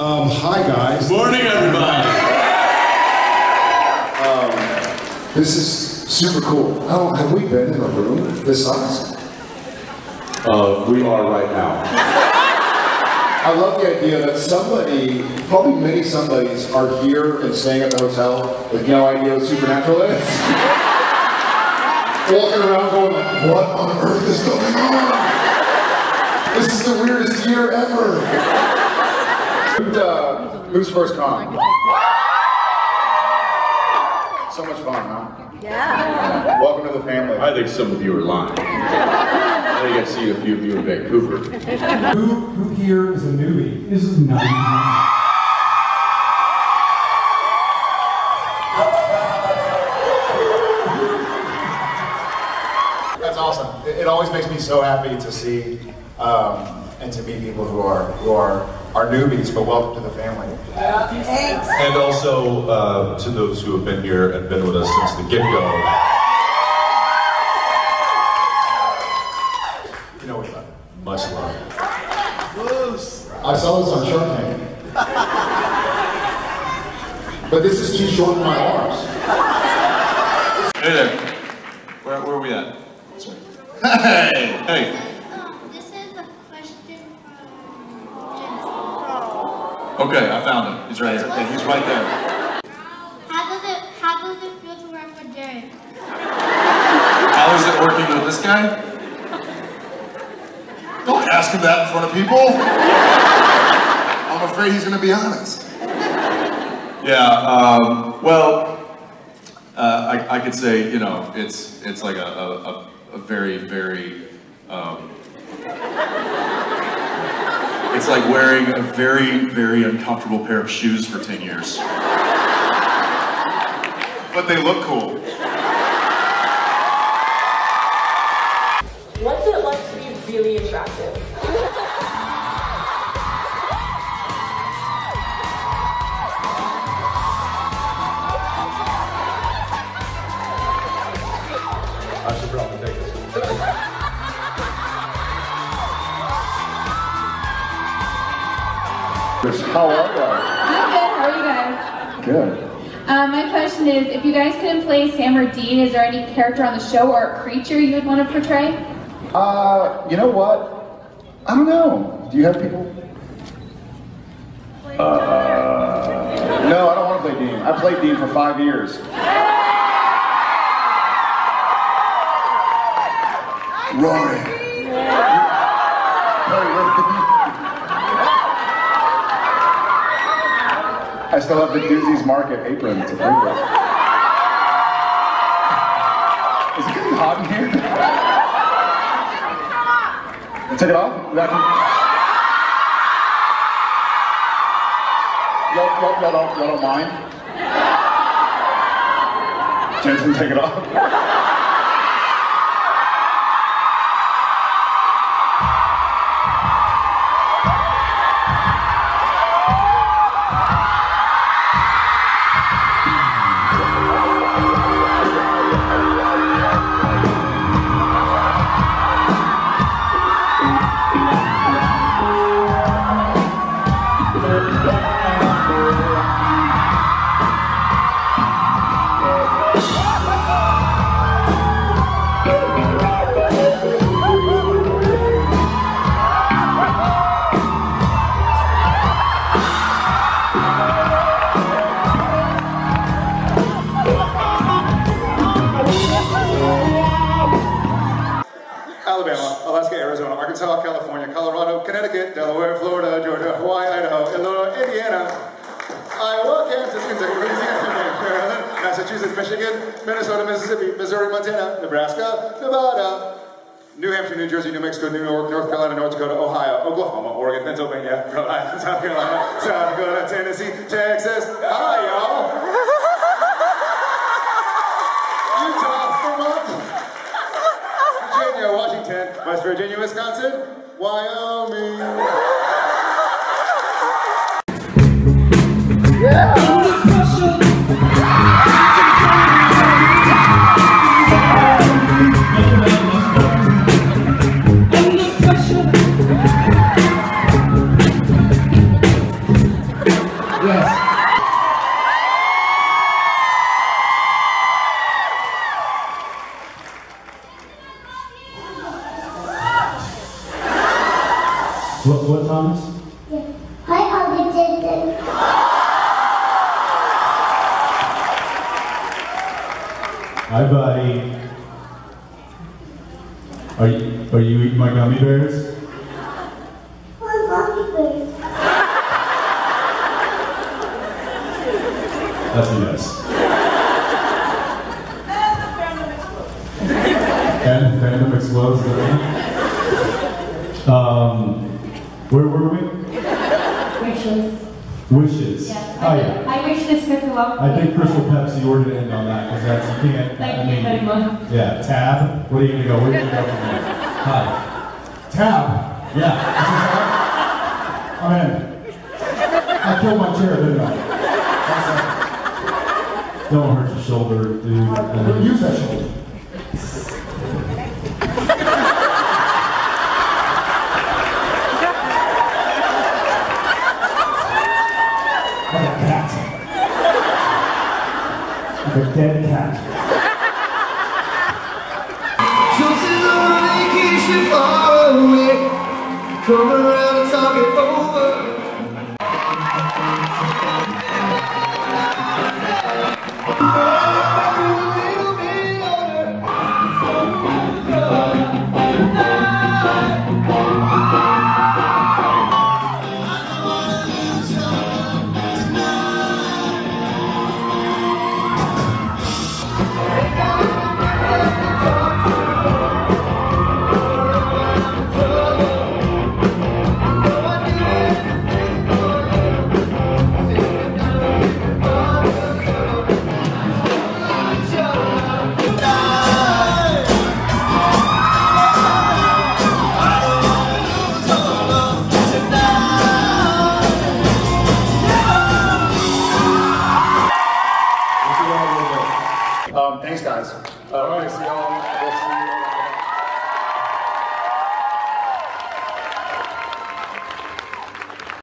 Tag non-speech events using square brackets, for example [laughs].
Um, hi guys. Morning, everybody. This is super cool. Oh, have we been in a room this size? Uh, we are right now. I love the idea that somebody, probably many somebodies, are here and staying at the hotel with no idea what supernatural is. [laughs] Walking around going like, what on earth is going on? This is the weirdest year ever. Who's, first con? [laughs] So much fun, huh? Yeah. Welcome to the family. I think some of you are lying. I think I see a few of you in Vancouver. [laughs] Who, who here is a newbie? This is not That's awesome. It, it always makes me so happy to see um, and to meet people who are who are are newbies, but welcome to the family. Thanks. And also uh, to those who have been here and been with us since the get-go. You know we love it. Much love. I saw this on Shark Tank. But this is too short for my arms. Hey there. Where, where are we at? Hey, hey. Um, this is a question from Okay, I found him. He's right here. He's right there. How does it how does it feel to work with Jared? How is it working with this guy? Don't ask him that in front of people. I'm afraid he's gonna be honest. Yeah. Um, well, uh, I, I could say you know it's it's like a a, a, a very very. Um, it's like wearing a very very uncomfortable pair of shoes for ten years. But they look cool. How are you? I'm good. How are you guys? Good. Um, my question is, if you guys couldn't play Sam or Dean, is there any character on the show or a creature you would want to portray? Uh, you know what? I don't know. Do you have people? Uh, no, I don't want to play Dean. I played Dean for five years. Rory. Very good. I still have the Doose's Market apron to play with. Is it getting hot in here? Take it off? Y'all, y'all, y'all, don't, y'all don't mind? Jensen, take it off. Florida, Georgia, Hawaii, Idaho, Illinois, Indiana, Iowa, Kansas, Kentucky, Louisiana, Maryland, Massachusetts, Michigan, Minnesota, Mississippi, Missouri, Montana, Nebraska, Nevada, New Hampshire, New Jersey, New Mexico, New York, North Carolina, North Dakota, Ohio, Oklahoma, Oregon, Pennsylvania, Rhode Island, [laughs] South Carolina, South Dakota, Tennessee, Texas. Hi, y'all. Virginia, Washington, West Virginia, Wisconsin, Wyoming. What, Hi, buddy. Are you, are you eating my gummy bears? That's a yes. And fandom explodes. is that right? Um, where were we? Wishes. Wishes. Yes. Oh yeah. I wish this took a long I think Crystal Pepsi ordered to end on that because that's you can't. I Thank mean, you very much. Yeah, tab. Where are you gonna go? Where are you gonna go from there? Hi. Tab. Yeah. I'm in. I killed my chair, didn't I? Don't hurt your shoulder, dude. Use that shoulder. Like a cat. A dead cat. On vacation far away. Come around and talk it